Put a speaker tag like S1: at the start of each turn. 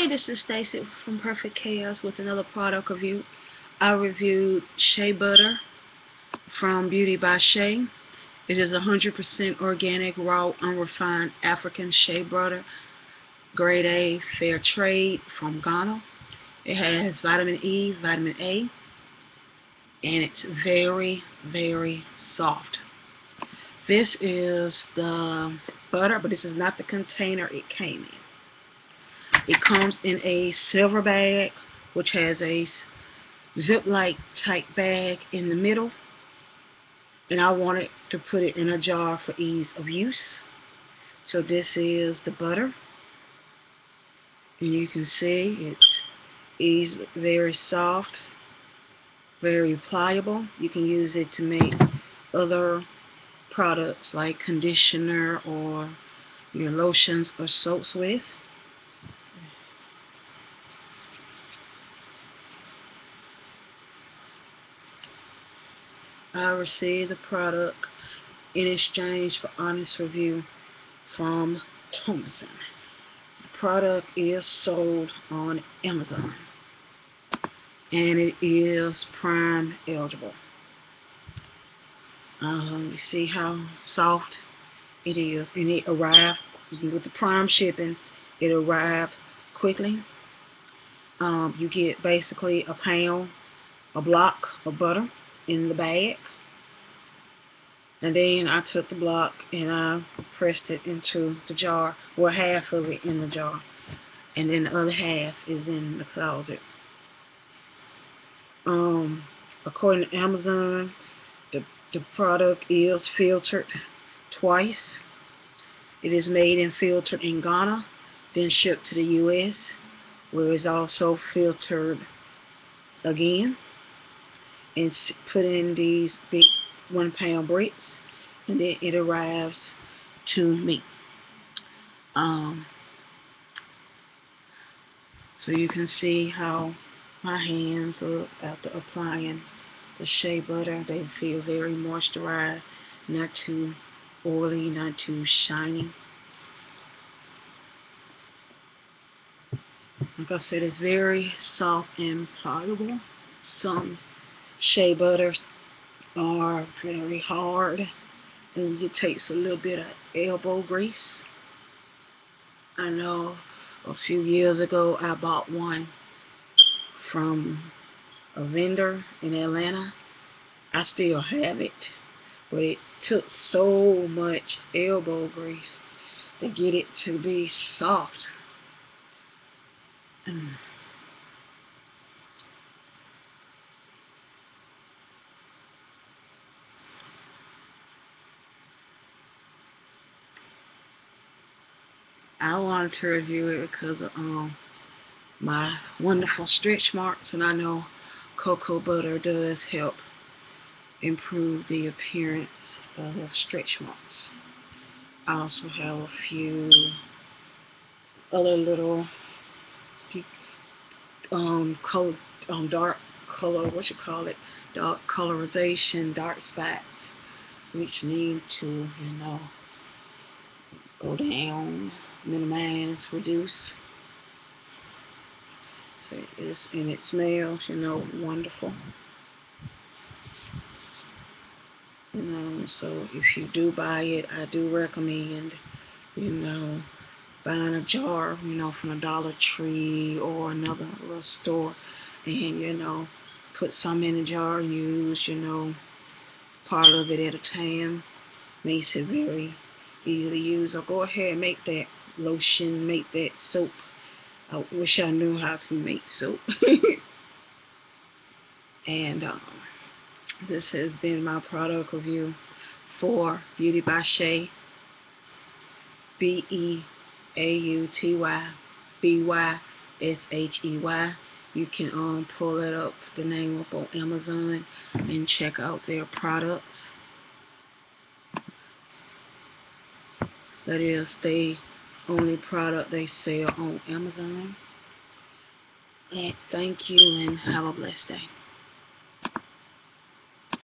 S1: Hey, this is Stacie from Perfect Chaos with another product review. I reviewed Shea Butter from Beauty by Shea. It is 100% organic, raw, unrefined African shea butter, grade A, fair trade from Ghana. It has vitamin E, vitamin A, and it's very, very soft. This is the butter, but this is not the container it came in. It comes in a silver bag, which has a zip-like type bag in the middle. And I wanted to put it in a jar for ease of use. So this is the butter. And you can see it's easy, very soft, very pliable. You can use it to make other products like conditioner or your lotions or soaps with. I received the product in exchange for honest review from Tomoson. The product is sold on Amazon and it is Prime eligible. Um, you see how soft it is and it arrived with the Prime shipping it arrived quickly. Um, you get basically a pound, a block of butter in the bag. And then I took the block and I pressed it into the jar, well half of it in the jar. And then the other half is in the closet. Um, according to Amazon, the, the product is filtered twice. It is made and filtered in Ghana, then shipped to the U.S., where it's also filtered again and put in these big one pound bricks and then it arrives to me. Um, so you can see how my hands look after applying the shea butter. They feel very moisturized, not too oily, not too shiny. Like I said, it's very soft and pliable. Some shea butters are very hard and it takes a little bit of elbow grease. I know a few years ago I bought one from a vendor in Atlanta. I still have it, but it took so much elbow grease to get it to be soft. Mm. I wanted to review it because of um, my wonderful stretch marks and I know cocoa butter does help improve the appearance of stretch marks. I also have a few other little um, color, um, dark color, what you call it, dark colorization, dark spots, which need to, you know, go down minimize, reduce. So it's and it smells, you know, wonderful. You know, so if you do buy it, I do recommend, you know, buying a jar, you know, from a Dollar Tree or another little store, and you know, put some in a jar, and use, you know, part of it at a time. Makes it very easy to use. Or go ahead and make that lotion, make that soap. I wish I knew how to make soap. and um, this has been my product review for Beauty by Shea. B-E-A-U-T-Y-B-Y-S-H-E-Y. You can um, pull it up, the name up on Amazon, and check out their products. That is, they only product they sell on Amazon. And thank you and have a blessed day.